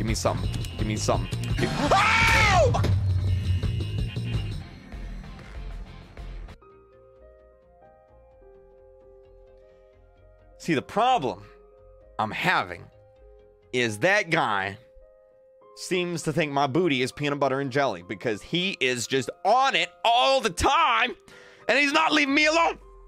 Give me some. Give me some. Give- Oh! See, the problem I'm having is that guy seems to think my booty is peanut butter and jelly because he is just on it all the time and he's not leaving me alone.